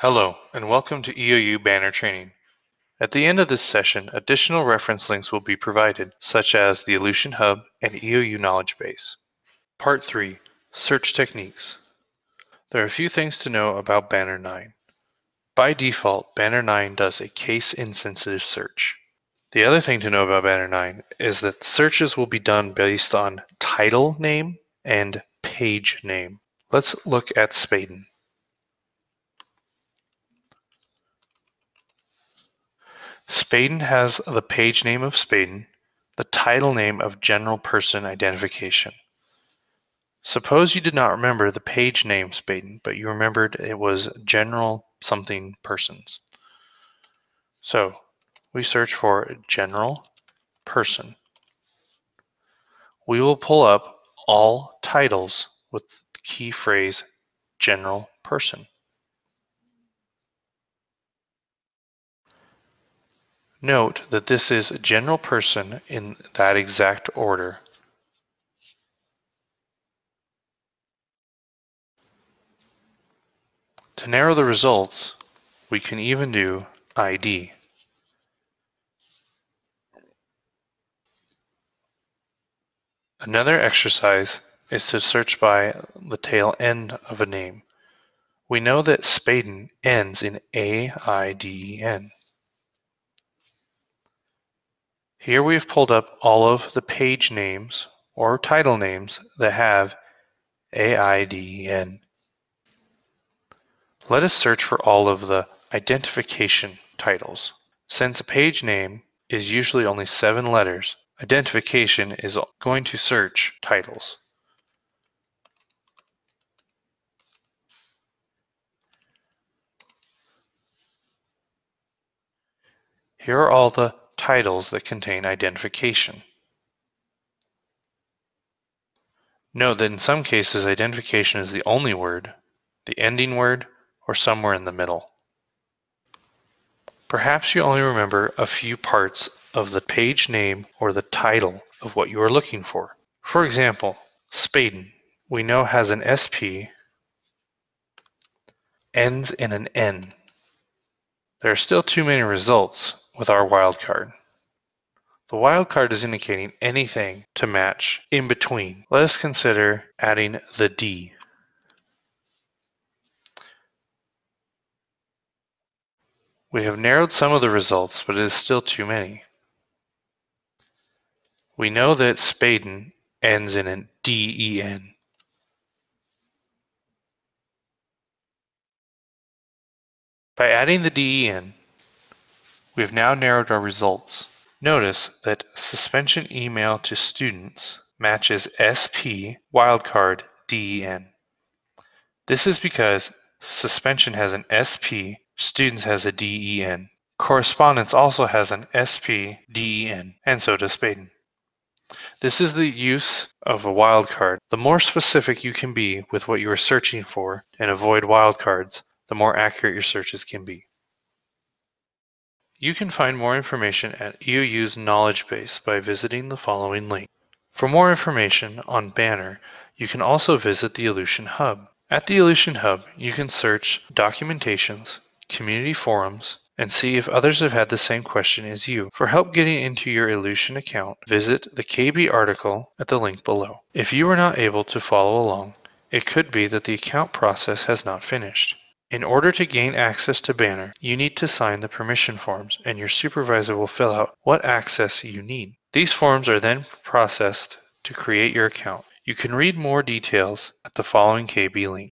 Hello, and welcome to EOU Banner Training. At the end of this session, additional reference links will be provided, such as the Ellucian Hub and EOU Knowledge Base. Part 3 Search Techniques. There are a few things to know about Banner 9. By default, Banner 9 does a case insensitive search. The other thing to know about Banner 9 is that searches will be done based on title name and page name. Let's look at SPAIDEN. SPAIDEN has the page name of SPAIDEN, the title name of general person identification. Suppose you did not remember the page name SPAIDEN, but you remembered it was general something persons. So we search for general person. We will pull up all titles with the key phrase general person. Note that this is a general person in that exact order. To narrow the results, we can even do ID. Another exercise is to search by the tail end of a name. We know that SPAIDEN ends in A-I-D-E-N. Here we have pulled up all of the page names or title names that have AIDEN. Let us search for all of the identification titles. Since a page name is usually only seven letters, identification is going to search titles. Here are all the titles that contain identification. Note that in some cases identification is the only word, the ending word, or somewhere in the middle. Perhaps you only remember a few parts of the page name or the title of what you are looking for. For example, SPAIDEN, we know has an SP, ends in an N. There are still too many results with our wildcard. The wildcard is indicating anything to match in between. Let us consider adding the D. We have narrowed some of the results, but it is still too many. We know that SPAIDEN ends in an D-E-N. By adding the DEN, we have now narrowed our results. Notice that suspension email to students matches SP wildcard DEN. This is because suspension has an SP, students has a DEN. Correspondence also has an SP DEN, and so does SPAIDEN. This is the use of a wildcard. The more specific you can be with what you are searching for and avoid wildcards, the more accurate your searches can be. You can find more information at EOU's knowledge base by visiting the following link. For more information on Banner, you can also visit the Ellucian Hub. At the Ellucian Hub, you can search documentations, community forums, and see if others have had the same question as you. For help getting into your Ellucian account, visit the KB article at the link below. If you are not able to follow along, it could be that the account process has not finished. In order to gain access to Banner, you need to sign the permission forms and your supervisor will fill out what access you need. These forms are then processed to create your account. You can read more details at the following KB link.